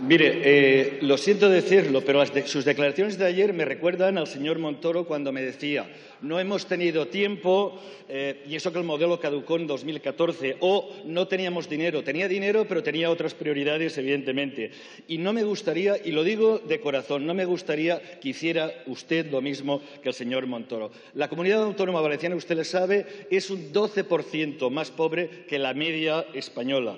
Mire, eh, lo siento decirlo, pero sus declaraciones de ayer me recuerdan al señor Montoro cuando me decía no hemos tenido tiempo eh, y eso que el modelo caducó en 2014 o no teníamos dinero. Tenía dinero, pero tenía otras prioridades, evidentemente. Y no me gustaría, y lo digo de corazón, no me gustaría que hiciera usted lo mismo que el señor Montoro. La comunidad autónoma valenciana, usted le sabe, es un 12% más pobre que la media española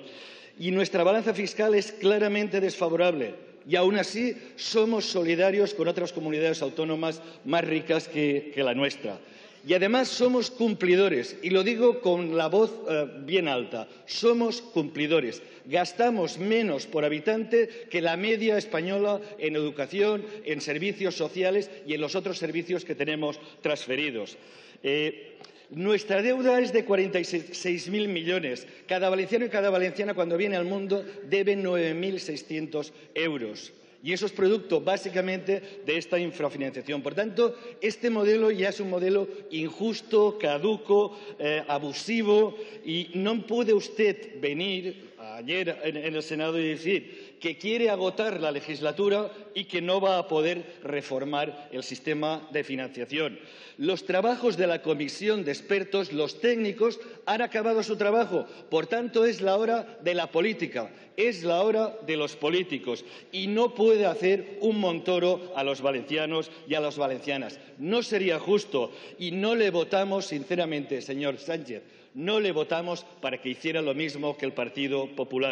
y nuestra balanza fiscal es claramente desfavorable. Y aún así somos solidarios con otras comunidades autónomas más ricas que, la nuestra. Y además somos cumplidores, y lo digo con la voz eh, bien alta, somos cumplidores. Gastamos menos por habitante que la media española en educación, en servicios sociales y en los otros servicios que tenemos transferidos. Eh, nuestra deuda es de 46.000 millones. Cada valenciano y cada valenciana cuando viene al mundo debe 9.600 euros. Y eso es producto básicamente de esta infrafinanciación. Por tanto, este modelo ya es un modelo injusto, caduco, eh, abusivo y no puede usted venir ayer en, el Senado y decir que quiere agotar la legislatura y que no va a poder reformar el sistema de financiación. Los trabajos de la comisión de expertos, los técnicos, han acabado su trabajo. Por tanto, es la hora de la política, es la hora de los políticos. Y no puede hacer un Montoro a los valencianos y a las valencianas. No sería justo y no le votamos, sinceramente, señor Sánchez, no le votamos para que hiciera lo mismo que el Partido Popular.